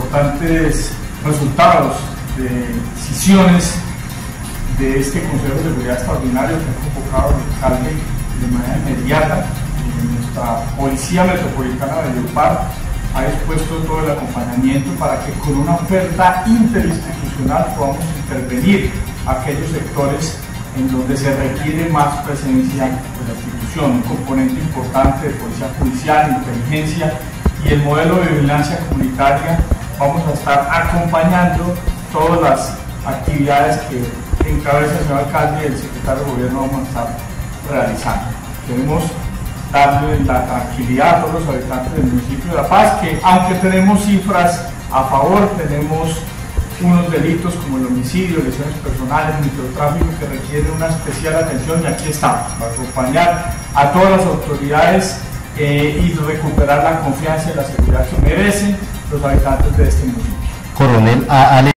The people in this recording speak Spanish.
importantes resultados de decisiones de este Consejo de Seguridad Extraordinario que ha convocado el alcalde de manera inmediata. Nuestra Policía Metropolitana de Leopard ha expuesto todo el acompañamiento para que con una oferta interinstitucional podamos intervenir aquellos sectores en donde se requiere más presencia de la institución, un componente importante de policía judicial, inteligencia y el modelo de vigilancia comunitaria. Vamos a estar acompañando todas las actividades que encabeza el señor alcalde y el secretario de gobierno vamos a estar realizando. Queremos darle la tranquilidad a todos los habitantes del municipio de La Paz que aunque tenemos cifras a favor, tenemos unos delitos como el homicidio, lesiones personales, microtráfico que requieren una especial atención y aquí estamos para acompañar a todas las autoridades eh, y recuperar la confianza y la seguridad que merecen los habitantes de este municipio. Coronel, a,